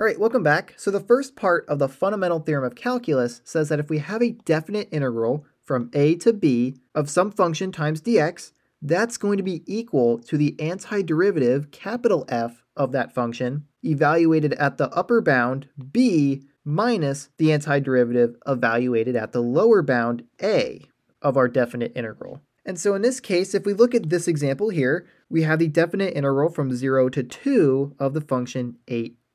All right, welcome back. So the first part of the fundamental theorem of calculus says that if we have a definite integral from a to b of some function times dx, that's going to be equal to the antiderivative capital F of that function evaluated at the upper bound b minus the antiderivative evaluated at the lower bound a of our definite integral. And so in this case, if we look at this example here, we have the definite integral from 0 to 2 of the function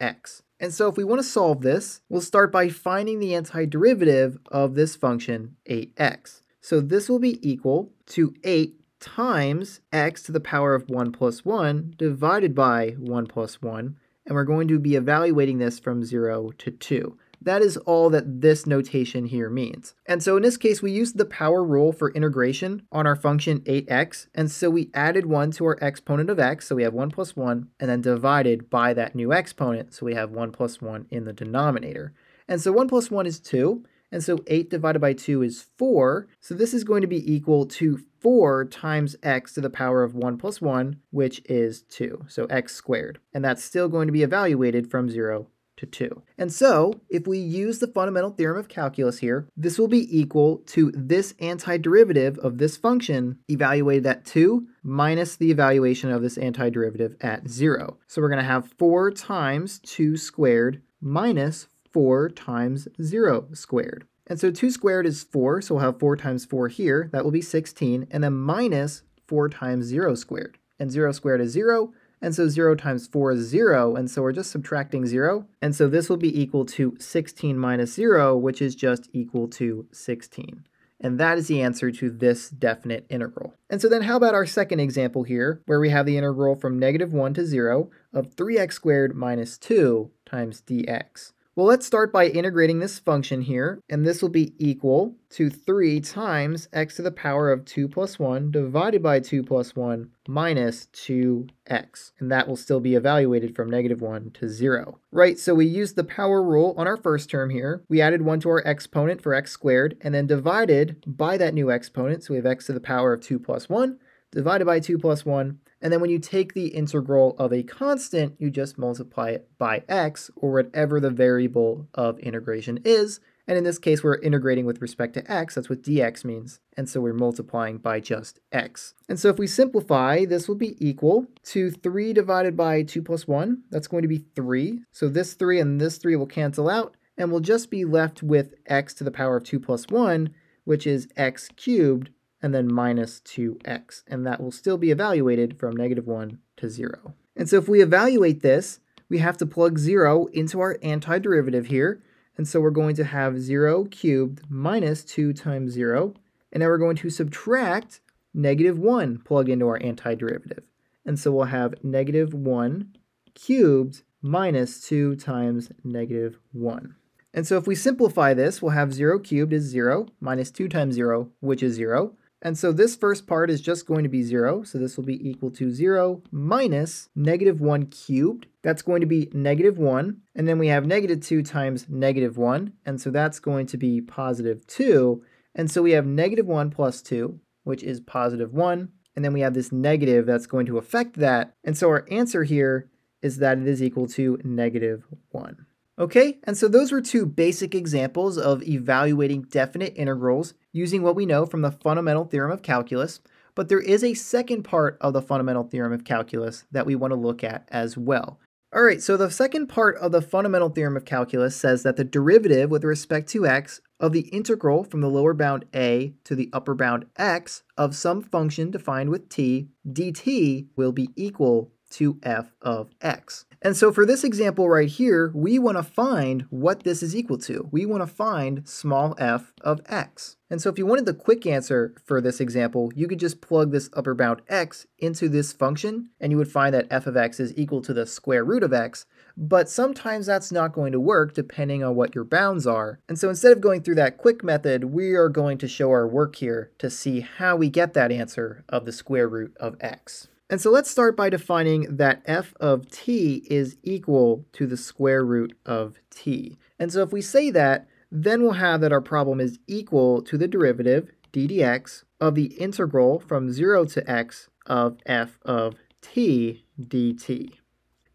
8x. And so if we want to solve this, we'll start by finding the antiderivative of this function 8x. So this will be equal to 8 times x to the power of 1 plus 1 divided by 1 plus 1, and we're going to be evaluating this from 0 to 2. That is all that this notation here means. And so in this case, we used the power rule for integration on our function 8x, and so we added 1 to our exponent of x, so we have 1 plus 1, and then divided by that new exponent, so we have 1 plus 1 in the denominator. And so 1 plus 1 is 2, and so 8 divided by 2 is 4. So this is going to be equal to 4 times x to the power of 1 plus 1, which is 2. So x squared. And that's still going to be evaluated from 0 to 2. And so, if we use the fundamental theorem of calculus here, this will be equal to this antiderivative of this function evaluated at 2 minus the evaluation of this antiderivative at 0. So we're going to have 4 times 2 squared minus 4 times 0 squared. And so 2 squared is 4, so we'll have 4 times 4 here. That will be 16, and then minus 4 times 0 squared. And 0 squared is 0, and so 0 times 4 is 0, and so we're just subtracting 0. And so this will be equal to 16 minus 0, which is just equal to 16. And that is the answer to this definite integral. And so then how about our second example here, where we have the integral from negative 1 to 0 of 3x squared minus 2 times dx. Well, let's start by integrating this function here, and this will be equal to 3 times x to the power of 2 plus 1 divided by 2 plus 1 minus 2x, and that will still be evaluated from negative 1 to 0. Right, so we used the power rule on our first term here. We added 1 to our exponent for x squared, and then divided by that new exponent, so we have x to the power of 2 plus 1 divided by 2 plus 1, and then when you take the integral of a constant, you just multiply it by x, or whatever the variable of integration is. And in this case, we're integrating with respect to x. That's what dx means. And so we're multiplying by just x. And so if we simplify, this will be equal to 3 divided by 2 plus 1. That's going to be 3. So this 3 and this 3 will cancel out. And we'll just be left with x to the power of 2 plus 1, which is x cubed and then minus 2x, and that will still be evaluated from negative 1 to 0. And so if we evaluate this, we have to plug 0 into our antiderivative here, and so we're going to have 0 cubed minus 2 times 0, and now we're going to subtract negative 1 plugged into our antiderivative. And so we'll have negative 1 cubed minus 2 times negative 1. And so if we simplify this, we'll have 0 cubed is 0 minus 2 times 0, which is 0. And so this first part is just going to be 0, so this will be equal to 0 minus negative 1 cubed. That's going to be negative 1, and then we have negative 2 times negative 1, and so that's going to be positive 2. And so we have negative 1 plus 2, which is positive 1, and then we have this negative that's going to affect that. And so our answer here is that it is equal to negative 1. Okay, and so those were two basic examples of evaluating definite integrals using what we know from the fundamental theorem of calculus, but there is a second part of the fundamental theorem of calculus that we want to look at as well. All right, so the second part of the fundamental theorem of calculus says that the derivative with respect to x of the integral from the lower bound a to the upper bound x of some function defined with t dt will be equal to f of x. And so for this example right here, we want to find what this is equal to. We want to find small f of x. And so if you wanted the quick answer for this example, you could just plug this upper bound x into this function, and you would find that f of x is equal to the square root of x. But sometimes that's not going to work depending on what your bounds are. And so instead of going through that quick method, we are going to show our work here to see how we get that answer of the square root of x. And so let's start by defining that f of t is equal to the square root of t. And so if we say that, then we'll have that our problem is equal to the derivative, d dx, of the integral from 0 to x of f of t dt.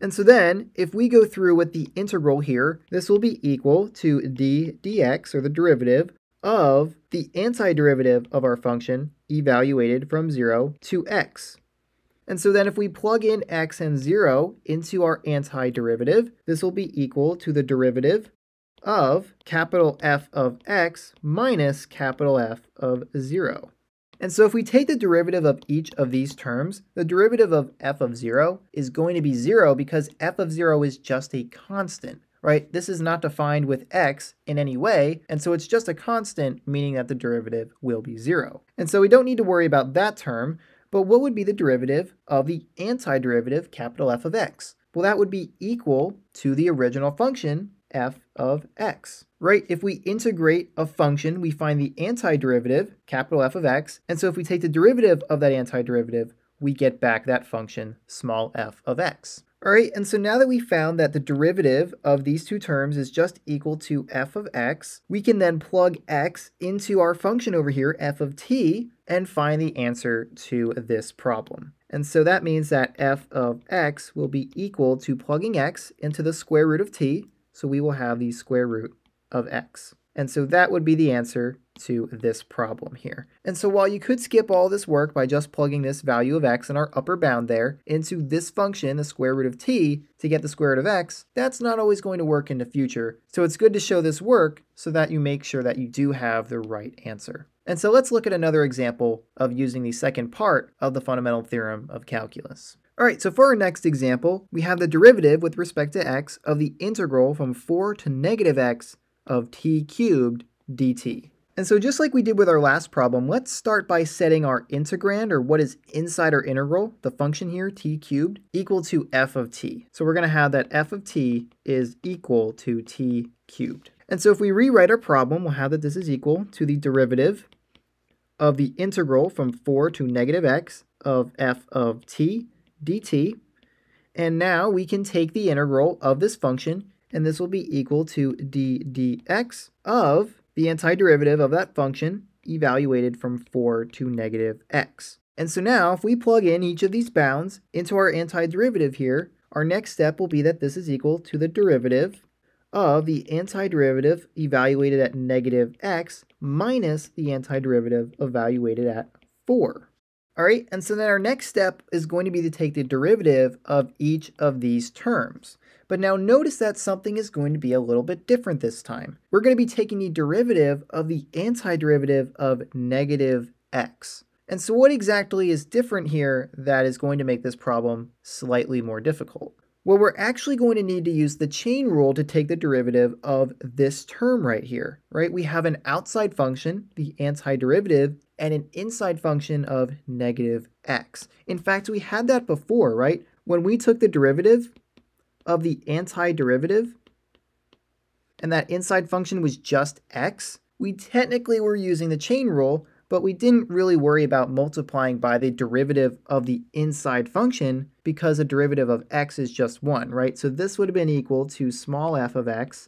And so then, if we go through with the integral here, this will be equal to d dx, or the derivative, of the antiderivative of our function evaluated from 0 to x. And so then if we plug in x and 0 into our antiderivative, this will be equal to the derivative of capital F of x minus capital F of 0. And so if we take the derivative of each of these terms, the derivative of f of 0 is going to be 0 because f of 0 is just a constant, right? This is not defined with x in any way, and so it's just a constant, meaning that the derivative will be 0. And so we don't need to worry about that term, but what would be the derivative of the antiderivative capital F of x? Well, that would be equal to the original function, f of x, right? If we integrate a function, we find the antiderivative, capital F of x, and so if we take the derivative of that antiderivative, we get back that function, small f of x. All right, and so now that we found that the derivative of these two terms is just equal to f of x, we can then plug x into our function over here, f of t, and find the answer to this problem. And so that means that f of x will be equal to plugging x into the square root of t, so we will have the square root of x. And so that would be the answer to this problem here. And so while you could skip all this work by just plugging this value of x in our upper bound there into this function, the square root of t, to get the square root of x, that's not always going to work in the future. So it's good to show this work so that you make sure that you do have the right answer. And so let's look at another example of using the second part of the fundamental theorem of calculus. All right, so for our next example, we have the derivative with respect to x of the integral from 4 to negative x of t cubed dt. And so just like we did with our last problem, let's start by setting our integrand, or what is inside our integral, the function here, t cubed, equal to f of t. So we're going to have that f of t is equal to t cubed. And so if we rewrite our problem, we'll have that this is equal to the derivative of the integral from 4 to negative x of f of t dt. And now we can take the integral of this function and this will be equal to d dx of the antiderivative of that function evaluated from 4 to negative x. And so now if we plug in each of these bounds into our antiderivative here, our next step will be that this is equal to the derivative of the antiderivative evaluated at negative x minus the antiderivative evaluated at 4. All right, and so then our next step is going to be to take the derivative of each of these terms. But now notice that something is going to be a little bit different this time. We're going to be taking the derivative of the antiderivative of negative x. And so what exactly is different here that is going to make this problem slightly more difficult? Well, we're actually going to need to use the chain rule to take the derivative of this term right here, right? We have an outside function, the antiderivative, and an inside function of negative x. In fact, we had that before, right? When we took the derivative of the antiderivative, and that inside function was just x, we technically were using the chain rule, but we didn't really worry about multiplying by the derivative of the inside function because the derivative of x is just 1, right? So this would have been equal to small f of x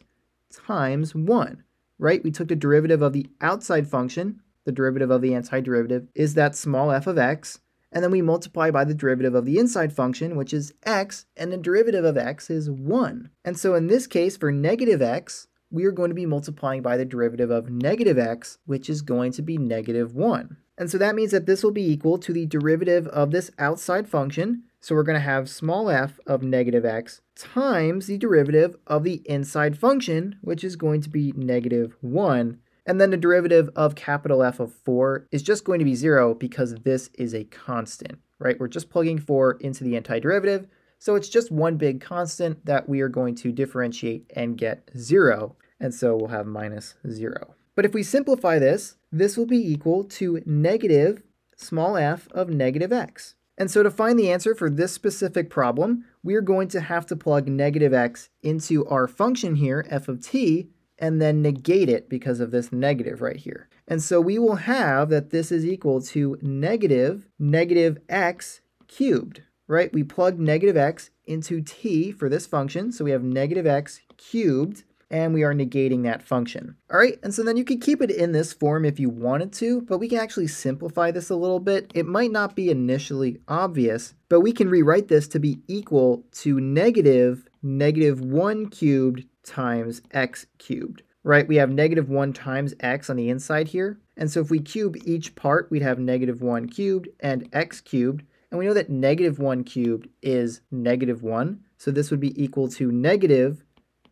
times 1, right? We took the derivative of the outside function, the derivative of the antiderivative is that small f of x, and then we multiply by the derivative of the inside function, which is x, and the derivative of x is 1. And so in this case, for negative x, we are going to be multiplying by the derivative of negative x, which is going to be negative 1. And so that means that this will be equal to the derivative of this outside function. So we're going to have small f of negative x times the derivative of the inside function, which is going to be negative 1. And then the derivative of capital F of 4 is just going to be 0 because this is a constant, right? We're just plugging 4 into the antiderivative. So it's just one big constant that we are going to differentiate and get 0. And so we'll have minus 0. But if we simplify this, this will be equal to negative small f of negative x. And so to find the answer for this specific problem, we are going to have to plug negative x into our function here, f of t, and then negate it because of this negative right here. And so we will have that this is equal to negative negative x cubed right? We plug negative x into t for this function, so we have negative x cubed, and we are negating that function. All right, and so then you could keep it in this form if you wanted to, but we can actually simplify this a little bit. It might not be initially obvious, but we can rewrite this to be equal to negative negative 1 cubed times x cubed right? We have negative 1 times x on the inside here. And so if we cube each part, we'd have negative 1 cubed and x cubed. And we know that negative 1 cubed is negative 1. So this would be equal to negative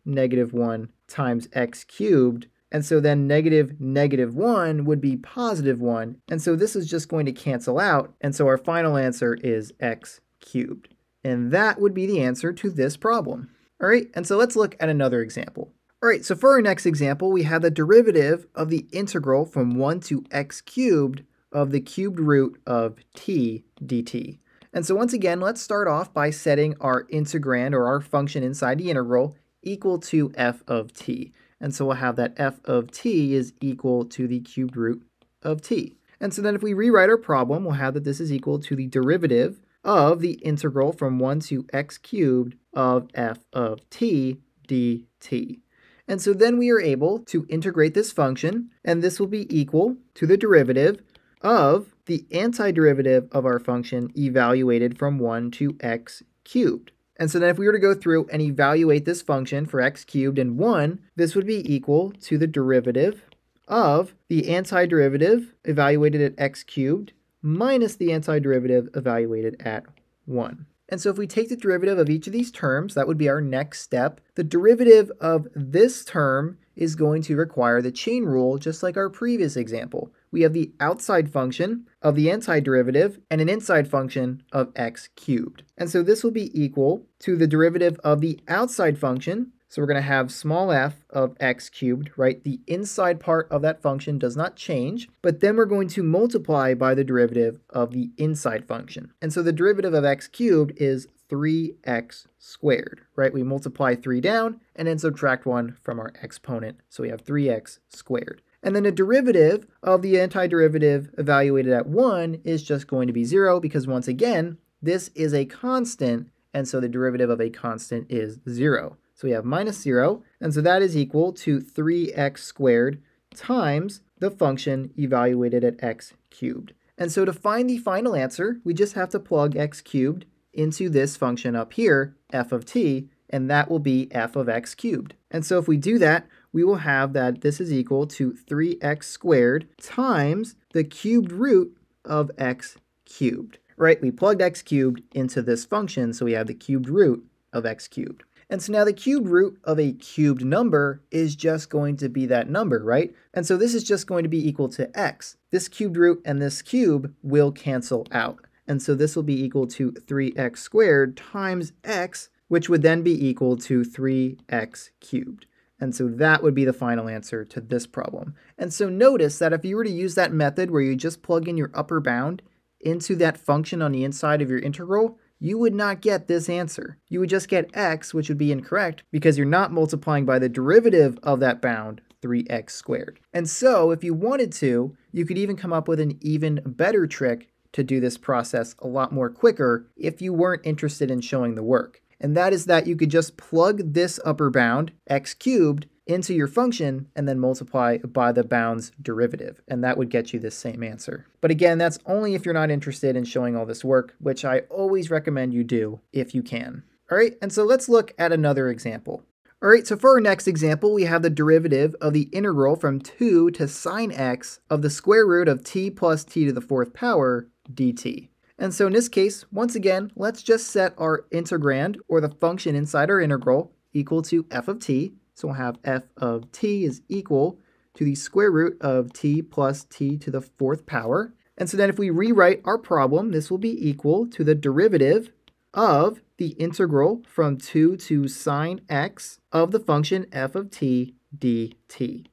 negative 1 times x cubed. And so then negative negative 1 would be positive 1. And so this is just going to cancel out. And so our final answer is x cubed. And that would be the answer to this problem. All right, and so let's look at another example. All right, so for our next example, we have the derivative of the integral from 1 to x cubed of the cubed root of t dt. And so once again, let's start off by setting our integrand or our function inside the integral equal to f of t. And so we'll have that f of t is equal to the cubed root of t. And so then if we rewrite our problem, we'll have that this is equal to the derivative of the integral from 1 to x cubed of f of t dt. And so then we are able to integrate this function, and this will be equal to the derivative of the antiderivative of our function evaluated from 1 to x cubed. And so then if we were to go through and evaluate this function for x cubed and 1, this would be equal to the derivative of the antiderivative evaluated at x cubed minus the antiderivative evaluated at 1. And so if we take the derivative of each of these terms, that would be our next step. The derivative of this term is going to require the chain rule, just like our previous example. We have the outside function of the antiderivative and an inside function of x cubed. And so this will be equal to the derivative of the outside function so we're going to have small f of x cubed, right? The inside part of that function does not change, but then we're going to multiply by the derivative of the inside function. And so the derivative of x cubed is 3x squared, right? We multiply 3 down and then subtract 1 from our exponent. So we have 3x squared. And then the derivative of the antiderivative evaluated at 1 is just going to be 0 because once again, this is a constant, and so the derivative of a constant is 0. So we have minus 0, and so that is equal to 3x squared times the function evaluated at x cubed. And so to find the final answer, we just have to plug x cubed into this function up here, f of t, and that will be f of x cubed. And so if we do that, we will have that this is equal to 3x squared times the cubed root of x cubed. Right, we plugged x cubed into this function, so we have the cubed root of x cubed. And so now the cube root of a cubed number is just going to be that number, right? And so this is just going to be equal to x. This cubed root and this cube will cancel out. And so this will be equal to 3x squared times x, which would then be equal to 3x cubed. And so that would be the final answer to this problem. And so notice that if you were to use that method where you just plug in your upper bound into that function on the inside of your integral, you would not get this answer. You would just get x, which would be incorrect because you're not multiplying by the derivative of that bound, 3x squared. And so, if you wanted to, you could even come up with an even better trick to do this process a lot more quicker if you weren't interested in showing the work. And that is that you could just plug this upper bound, x cubed, into your function and then multiply by the bound's derivative. And that would get you the same answer. But again, that's only if you're not interested in showing all this work, which I always recommend you do if you can. All right, and so let's look at another example. All right, so for our next example, we have the derivative of the integral from 2 to sine x of the square root of t plus t to the fourth power dt. And so in this case, once again, let's just set our integrand, or the function inside our integral, equal to f of t, so we'll have f of t is equal to the square root of t plus t to the fourth power. And so then if we rewrite our problem, this will be equal to the derivative of the integral from 2 to sine x of the function f of t dt.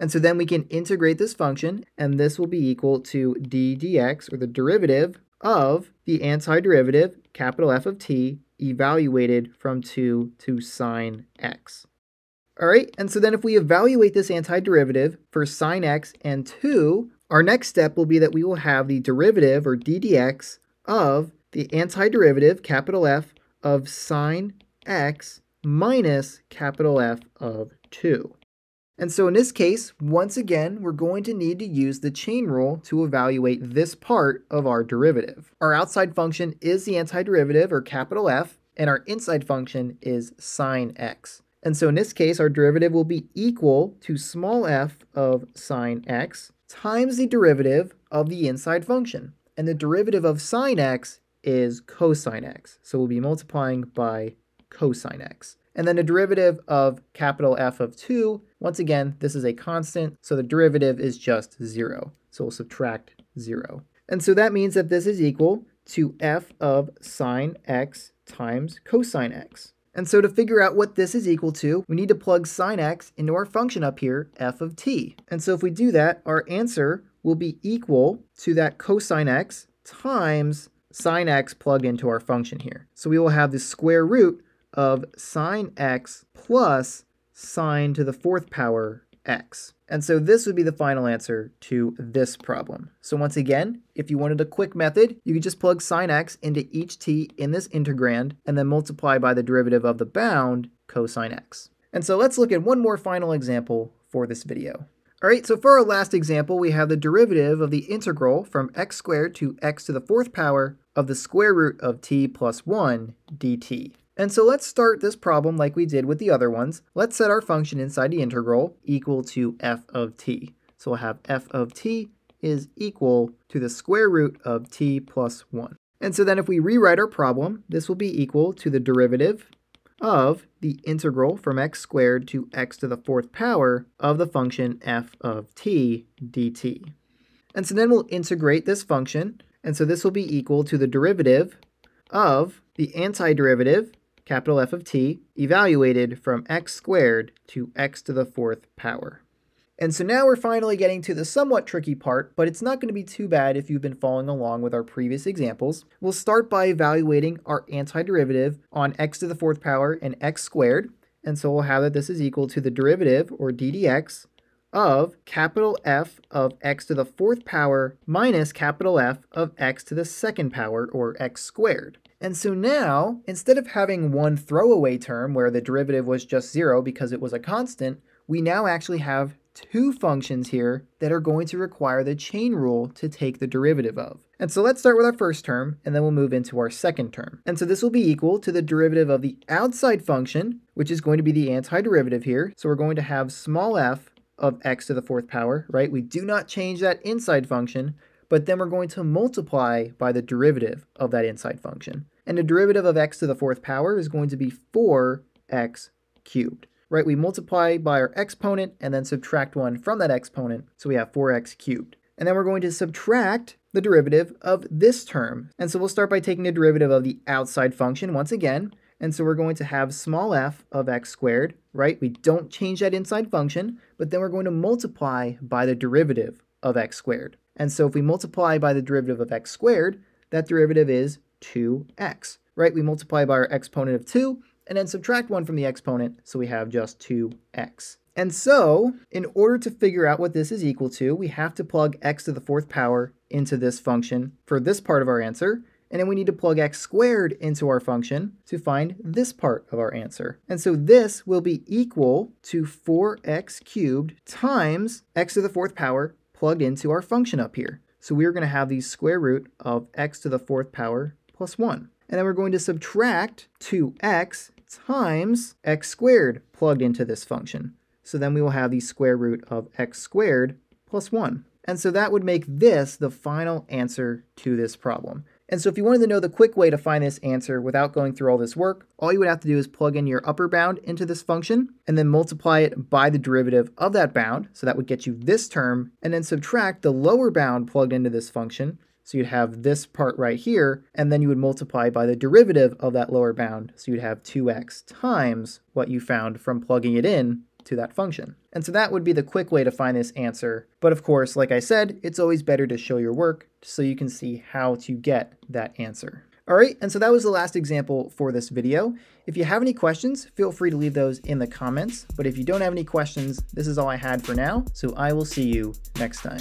And so then we can integrate this function, and this will be equal to d dx, or the derivative of the antiderivative, capital F of t, evaluated from 2 to sine x. All right, and so then if we evaluate this antiderivative for sine x and 2, our next step will be that we will have the derivative, or d dx, of the antiderivative, capital F, of sine x minus capital F of 2. And so in this case, once again, we're going to need to use the chain rule to evaluate this part of our derivative. Our outside function is the antiderivative, or capital F, and our inside function is sine x. And so in this case, our derivative will be equal to small f of sine x times the derivative of the inside function. And the derivative of sine x is cosine x. So we'll be multiplying by cosine x. And then the derivative of capital F of 2, once again, this is a constant, so the derivative is just 0. So we'll subtract 0. And so that means that this is equal to f of sine x times cosine x. And so to figure out what this is equal to, we need to plug sine x into our function up here, f of t. And so if we do that, our answer will be equal to that cosine x times sine x plugged into our function here. So we will have the square root of sine x plus sine to the fourth power x. And so this would be the final answer to this problem. So once again, if you wanted a quick method, you could just plug sine x into each t in this integrand and then multiply by the derivative of the bound cosine x. And so let's look at one more final example for this video. All right, so for our last example, we have the derivative of the integral from x squared to x to the fourth power of the square root of t plus 1 dt. And so let's start this problem like we did with the other ones. Let's set our function inside the integral equal to f of t. So we'll have f of t is equal to the square root of t plus 1. And so then if we rewrite our problem, this will be equal to the derivative of the integral from x squared to x to the fourth power of the function f of t dt. And so then we'll integrate this function, and so this will be equal to the derivative of the antiderivative capital F of t, evaluated from x squared to x to the fourth power. And so now we're finally getting to the somewhat tricky part, but it's not going to be too bad if you've been following along with our previous examples. We'll start by evaluating our antiderivative on x to the fourth power and x squared. And so we'll have that this is equal to the derivative, or d dx, of capital F of x to the fourth power minus capital F of x to the second power, or x squared. And so now, instead of having one throwaway term where the derivative was just zero because it was a constant, we now actually have two functions here that are going to require the chain rule to take the derivative of. And so let's start with our first term, and then we'll move into our second term. And so this will be equal to the derivative of the outside function, which is going to be the antiderivative here. So we're going to have small f of x to the fourth power, right? We do not change that inside function, but then we're going to multiply by the derivative of that inside function. And the derivative of x to the fourth power is going to be 4x cubed, right? We multiply by our exponent and then subtract 1 from that exponent, so we have 4x cubed. And then we're going to subtract the derivative of this term. And so we'll start by taking the derivative of the outside function once again. And so we're going to have small f of x squared, right? We don't change that inside function, but then we're going to multiply by the derivative of x squared. And so if we multiply by the derivative of x squared, that derivative is 2x, right? We multiply by our exponent of 2 and then subtract 1 from the exponent, so we have just 2x. And so, in order to figure out what this is equal to, we have to plug x to the fourth power into this function for this part of our answer, and then we need to plug x squared into our function to find this part of our answer. And so this will be equal to 4x cubed times x to the fourth power plugged into our function up here. So we're going to have the square root of x to the fourth power plus 1. And then we're going to subtract 2x times x squared plugged into this function. So then we will have the square root of x squared plus 1. And so that would make this the final answer to this problem. And so if you wanted to know the quick way to find this answer without going through all this work, all you would have to do is plug in your upper bound into this function and then multiply it by the derivative of that bound. So that would get you this term and then subtract the lower bound plugged into this function. So you'd have this part right here, and then you would multiply by the derivative of that lower bound. So you'd have 2x times what you found from plugging it in to that function. And so that would be the quick way to find this answer. But of course, like I said, it's always better to show your work so you can see how to get that answer. All right, and so that was the last example for this video. If you have any questions, feel free to leave those in the comments. But if you don't have any questions, this is all I had for now. So I will see you next time.